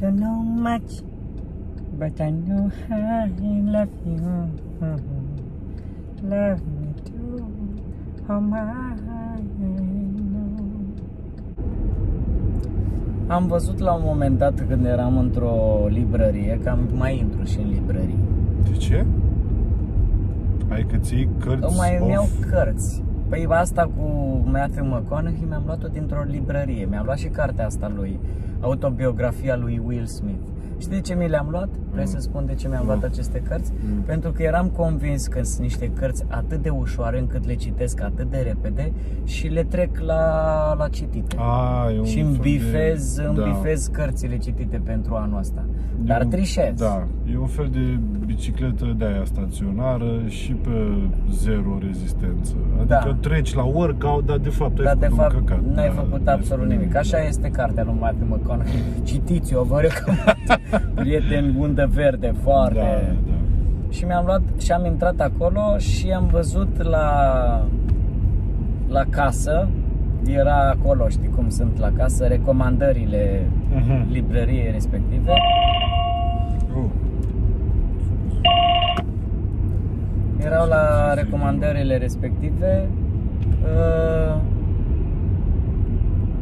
don't know much, but I know I love you. Love me too, oh my know. Am văzut la un moment dat când eram într-o librărie, că am mai intru și în librării. De ce? Ai că ții cărți Îmi mai îmi iau off? cărți. Păi asta cu Matthew McConaughey mi-am luat-o dintr-o librărie. Mi-am luat și cartea asta lui, autobiografia lui Will Smith. Și de ce mi le-am luat? Vrei Mm. să spun de ce mi-am Nu. luat aceste cărți? Mm. Pentru că eram convins că sunt niște cărți atât de ușoare încât le citesc atât de repede și le trec la, la citite. A, e un și fel îmi de- bifez, îmi da. bifez cărțile citite pentru anul ăsta. E Dar un- trișez. Da, e un fel de bicicletă de aia staționară și pe zero rezistență. Adică Da. treci la workout, dar de fapt ai Dar de făcut un fapt căcat. n-ai Da, făcut n-ai absolut făcut nimic. Așa da. este cartea lui Matthew McConaughey. Citiți-o, vă recomand. Prieten undă verde, foarte. Da, da. Și mi-am luat și am intrat acolo și am văzut la la casă era acolo, știi cum sunt la casă, recomandările Mhm. librăriei respective. Oh, Erau la recomandările respective uh,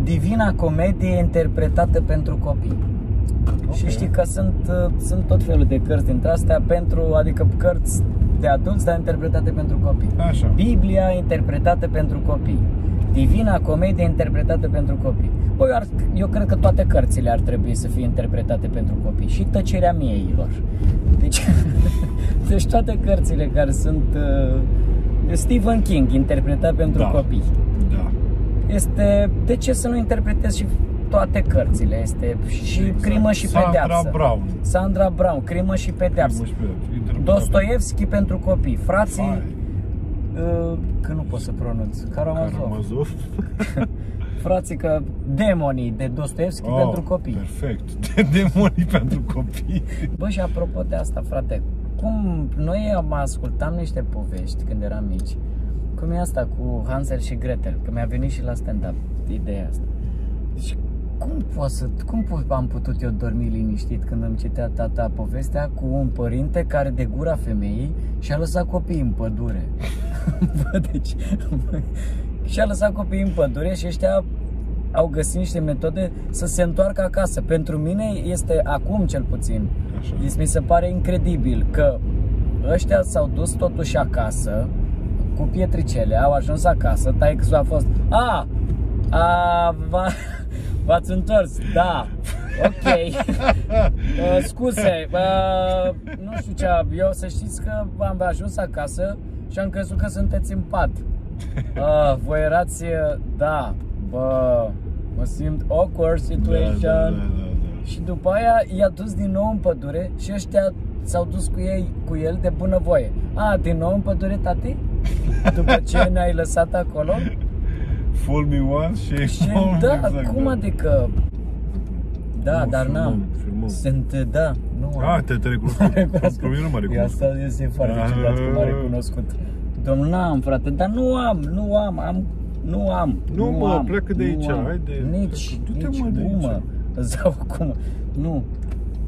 Divina Comedie interpretată pentru copii. Ok. Și știi că sunt, uh, sunt tot felul de cărți dintre astea pentru, adică cărți de adulți, dar interpretate pentru copii. Așa. Biblia interpretată pentru copii. Divina Comedie interpretată pentru copii. Băi, ar, eu cred că toate cărțile ar trebui să fie interpretate pentru copii. Și tăcerea mieilor. Deci, deci toate cărțile care sunt uh, Stephen King interpretat pentru Da. copii. Da. Este, de ce să nu interpretez și toate cărțile? Este și Exact. crimă și Sandra pedeapsă. Brown. Sandra Brown, crimă și pedeapsă. Crimă și pedeapsă. Interpretat- Dostoevski pentru copii. Frații Vai, Uh, că nu pot să pronunț. Karamazov. Karamazov. Frații că demonii de Dostoevski Oh, pentru copii. Perfect. De demonii pentru copii. Bă, și apropo de asta, frate, cum noi am ascultam niște povești când eram mici, cum e asta cu Hansel și Gretel, că mi-a venit și la stand-up ideea asta. Deci, cum pot să, cum po- am putut eu dormi liniștit când îmi citea tata povestea cu un părinte care de gura femeii și-a lăsat copiii în pădure. Bă, deci, bă, și-a lăsat copiii în pădure și ăștia au găsit niște metode să se întoarcă acasă. Pentru mine este acum cel puțin. Așa. Deci mi se pare incredibil că ăștia s-au dus totuși acasă cu pietricele, au ajuns acasă, taică a fost, a, a va, v-ați întors, da, ok, uh, scuze, uh, nu știu ce, eu să știți că am ajuns acasă și am crezut că sunteți în pat. Uh, voi erați, uh, da, bă, mă simt awkward situation. Da, da, da, da, da. Și după aia i-a dus din nou în pădure și ăștia s-au dus cu ei, cu el de bunăvoie. A, din nou în pădure, tati? După ce ne-ai lăsat acolo? Fool me once, shame Și on me, da, exact, cum da. adică? Da, Nu, dar filmăm, n-am. filmăm. Sunt, da, nu A, te-ai te recunoscut. recunoscut. Pe mine nu m-a E recunoscut. Asta este foarte Ah. ciudat că m-a recunoscut. Domnul, n-am, frate, dar nu am, nu am, am, nu am. Nu, mă, am, pleacă de nu aici, am. haide, Nici, du-te, nici mă, de cum, aici. mă. Îți dau cum, nu.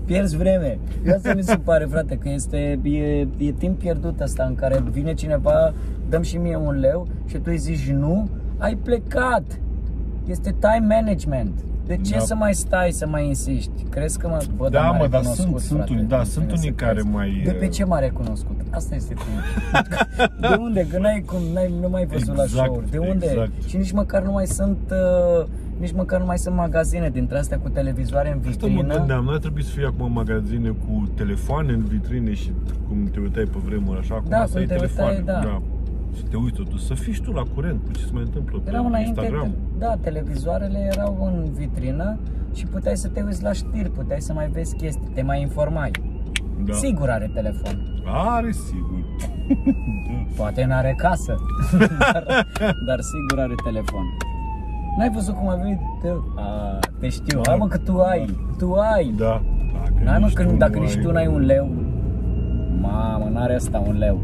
Pierzi vreme. Asta mi se pare, frate, că este, e, e timp pierdut asta în care vine cineva, dăm și mie un leu și tu îi zici nu, ai plecat. Este time management. De ce Da. să mai stai, să mai insisti? Crezi că mă... Bă, Da, m-a mă, dar recunoscut, sunt- sunt frate. unii- da, Nu sunt vine să unii care crezi. mai, De pe uh, ce m-a recunoscut? Asta este primul. De unde? Că n-ai cum, n-ai, nu mai văzut la Exact, show De unde? exact. Și nici măcar nu mai sunt... Uh, nici măcar nu mai sunt magazine dintre astea cu televizoare în Asta mă vitrină. gândeam, nu ar trebui să fie acum magazine cu telefoane în vitrine și cum te uitai pe vremuri, așa, acum Da, să cum ai te telefoane. uitai, da. Și te uiți totuși, să fii și tu la curent cu ce se mai întâmplă pe Erau înainte, Instagram. da, televizoarele erau în vitrină și puteai să te uiți la știri, puteai să mai vezi chestii, te mai informai. Da. Sigur are telefon. Are, sigur. Poate n-are casă, dar, dar sigur are telefon. N-ai văzut cum a venit? Te, a, te știu, hai mă că tu ai, tu ai. Da. Dacă N-ai mă nici că tu dacă nu nici ai- tu n-ai un leu. Mamă, n-are asta un leu.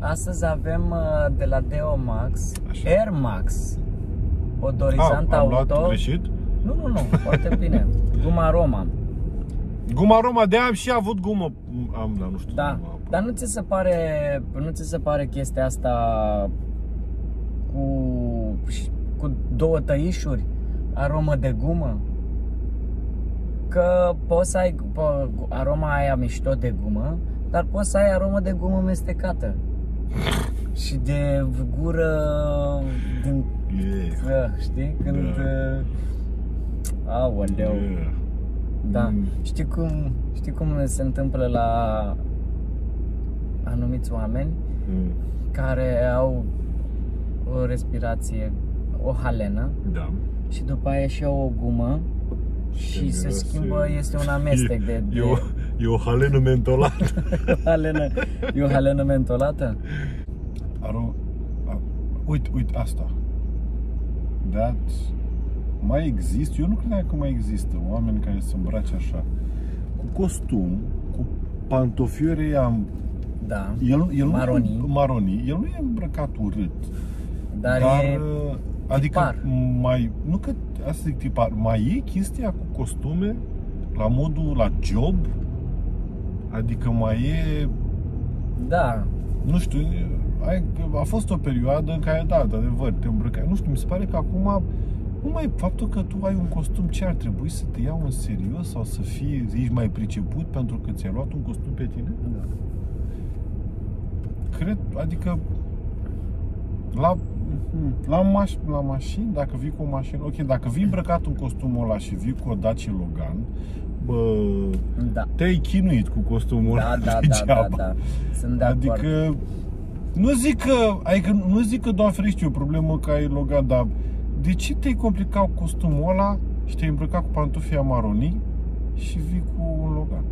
Astăzi avem uh, de la Deo Max, Așa. Air Max, Ah, odorizant am auto. luat greșit? Nu, nu, nu, foarte bine. Guma Roma. Guma Roma, de am și avut gumă. Am, dar nu știu. Da, guma. dar nu ți se pare, nu ți se pare chestia asta cu, cu două tăișuri, aromă de gumă? Că poți să ai pă, aroma aia mișto de gumă, dar poți să ai aromă de gumă mestecată. Și de gură din, Yeah. da, știi, când... Da. Da. Aoleu. Yeah. Da. Mm. Știi cum, știi cum se întâmplă la anumiți oameni Mm. care au o respirație, o halenă Da. și după aia și au o gumă și se miroase- schimbă, este un amestec de, de E, o, e o halenă mentolată. halenă, e o halenă mentolată? Aro... A, uite, uite asta. That... Mai există, eu nu credeam că mai există oameni care se îmbrace așa. Cu costum, cu pantofiore ăia Da, el, el Maronii. Nu, maronii. El nu e îmbrăcat urât. dar, dar e, uh, adică tipar. mai nu că asta zic tipar, mai e chestia cu costume la modul la job? Adică mai e da, nu știu, ai, a fost o perioadă în care, da, de adevăr, te îmbrăcai. Nu știu, mi se pare că acum nu mai faptul că tu ai un costum, ce ar trebui să te iau în serios sau să fii, ești mai priceput pentru că ți-ai luat un costum pe tine? da. Cred, adică la, la, maș, la mașini, dacă vii cu o mașină, ok, dacă vii îmbrăcat în costumul ăla și vii cu o Dacia Logan, bă, Da, te-ai chinuit cu costumul da, ăla da, da, da, degeaba. da. Sunt de acord. Adică nu zic că, adică nu zic că doar ferește e o problemă că ai logat, dar de ce te-ai complicat cu costumul ăla și te-ai îmbrăcat cu pantofii amaroni și vii cu un logan?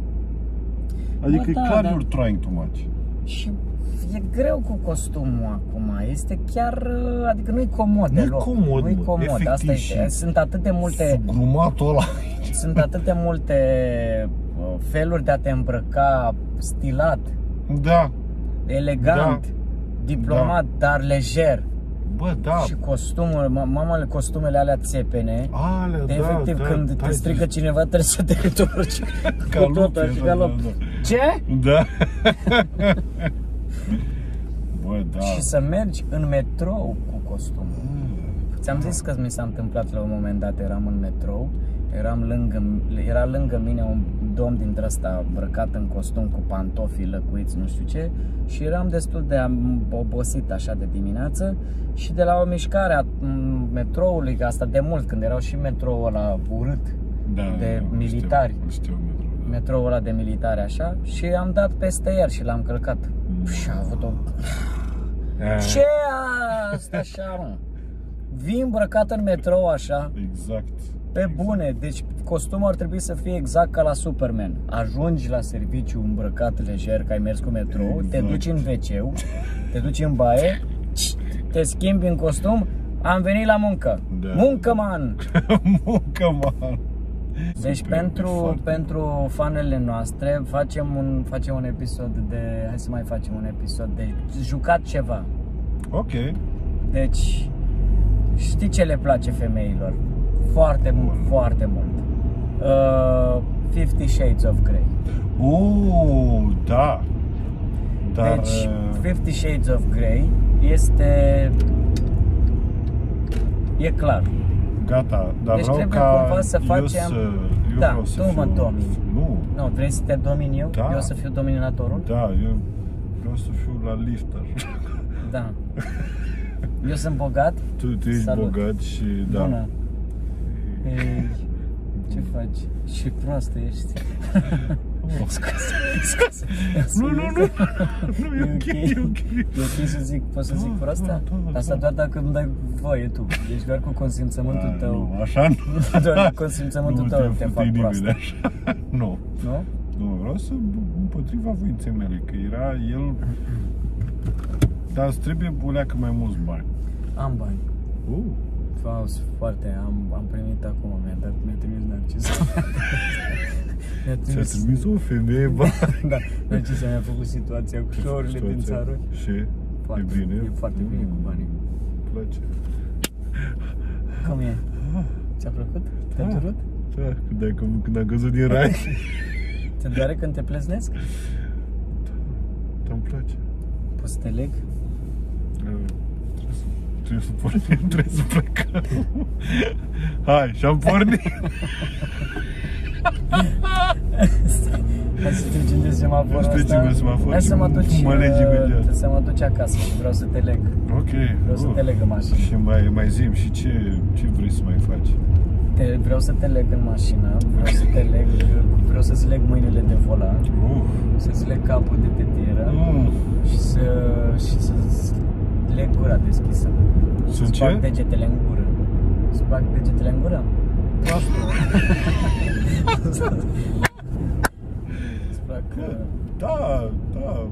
Adică Bă, e da, clar da. you're trying too much. Și e greu cu costumul acum. Este chiar, adică nu-i comod Nu-i deloc. comod, nu-i mă, comod. efectiv Asta și- este. Sunt atât de multe Grumatul ăla. sunt atât de multe uh, feluri de a te îmbrăca stilat, Da, elegant, Da. diplomat, dar lejer. bă, da. Și costumul, ma- mamele, costumele alea țepene. Alea, De da, efectiv, da, când da, te strigă cineva, trebuie să te întorci Ca cu tot lupi, așa, da, ca da, lup. da. Ce? Da. Bă, da. Și să mergi în metrou cu costumul. Ți-am zis că mi s-a întâmplat la un moment dat, eram în metrou, eram lângă, era lângă mine un domn dintre ăsta îmbrăcat în costum cu pantofii lăcuiți, nu știu ce, și eram destul de am- obosit așa de dimineață și de la o mișcare a m, metroului, că asta de mult, când erau și metroul ăla urât, da, de da, militari. Știu, știu metro, da. metroul ăla de militari așa, și am dat peste el și l-am călcat. Și a avut o Eh, Ce asta așa, mă? Vii îmbrăcat în metrou așa, Exact. pe bune, deci costumul ar trebui să fie exact ca la Superman. Ajungi la serviciu îmbrăcat lejer, că ai mers cu metrou, te Exact. duci în wc te duci în baie, te schimbi în costum, am venit la muncă. Da. Muncă, man! Muncă, man. Deci Super, e pentru, foarte pentru fanele noastre facem un, facem un episod de, hai să mai facem un episod de jucat ceva. Ok. Deci, știi ce le place femeilor? Foarte mult, foarte mult. Uh, Fifty Shades of Grey. Oh, da. Dar... deci, uh, Fifty Shades of Grey este... E clar. Gata, dar Deci vreau trebuie ca cumva să eu facem- să, eu Da, vreau să tu mă fiu, domini. Nu, Nu, vrei să te domin eu? Da. Eu să fiu dominatorul? da, eu vreau să fiu la lifter. Da. Eu sunt bogat? tu, tu ești Salut. bogat și da. Bună. Ei, ce faci? Și proastă ești. Scuze, scuze. Nu, nu, nu. Nu, e ok, e ok. E ok să zic, pot să zic Da, proasta? da, da, Asta da. doar dacă îmi dai voie tu. Deci doar cu consimțământul Da, tău. Nu, așa nu. Doar cu consimțământul nu tău te fute fac nimeni proastă. așa. Nu. Nu? Nu, vreau să împotriva voinței mele, că era el... Dar îți trebuie buleacă mai mulți bani. Am bani. Uh, Wow, sunt foarte, am, am primit acum, mi-a dat, mi-a trimis Narcis. mi-a ți-a trimis o femeie bani. da, Narcis mi-a făcut situația cu șourile din Situația. țară. Și? Foarte, e bine? E foarte bine cu banii. Îmi place. Cum e? Ți-a plăcut? Te-a Da. durut? Da, când, ai, când am căzut din rai. Te doare când te pleznesc? Dar îmi place. Poți să te leg? Uh, Trebuie să pornim, trebuie să plecăm. Hai, și-am pornit. Hai să trecem de semaforul Să trecem ăsta. de semafor Hai și să mă duci, mă legi uh, imediat. Să mă duci acasă, vreau să te leg. Ok. Vreau să uh. te leg în mașină. Și mai, mai zim și ce, ce vrei să mai faci? Te, vreau să te leg în mașină, vreau să te leg, vreau să-ți leg mâinile de volan, Uh. să-ți leg capul de tetieră Mm. și să și să-ți leg gura deschisă. Sunt Să-ți bag ce? degetele în gură. Să bag degetele în gură? Să bag... uh, Da, da.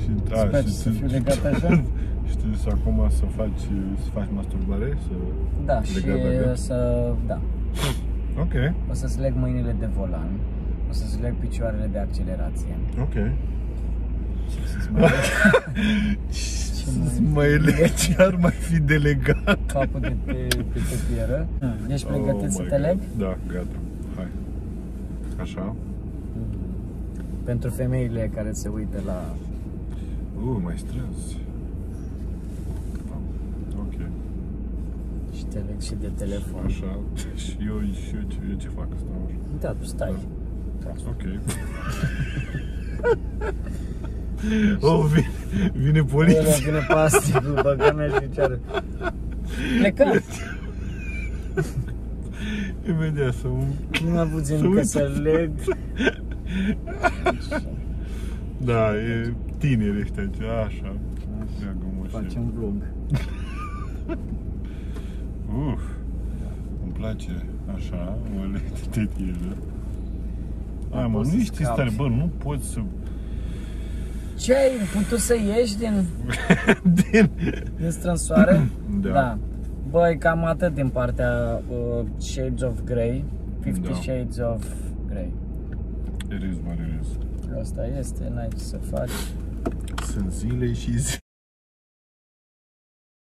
și da, Îți place și să tu- fiu legat așa? Și tu să acum să faci, să faci masturbare? Să... Da, și Legat de gât? să... Da. Ok, O să-ți leg mâinile de volan, o să-ți leg picioarele de accelerație. ok. Și să-ți mai leg Să mai leg ce ar mai fi delegat? capul de pe, pe tetieră. Ești pregătit Oh să my te God. leg? Da, gata. Hai. Așa. Pentru femeile care se uită la... Uh, mai strâns. Ok. Și te leg și de telefon. Așa. Și eu, și eu, ce, eu ce fac? Stau așa. Da, tu stai. Prost. Ok. oh, vine, vine Ele poliția. vine pasticul, băga mea și ceară. Plecăm! Imediat să un... Nu am puțin Să că uită. să leg. Da, e tineri ăștia, ce așa. Leagă moșe. Facem vlog. Uf, îmi place așa, o leg de tetieră. Hai mă, poți nu să ești scapi. stare, bă, nu poți să... Ce ai putut să ieși din, Din... din strânsoare? Da. da. Băi, cam atât din partea uh, Shades of Grey. 50 Da. Shades of Grey. It is what it is. Asta este, n-ai ce să faci. Sunt zile și zi.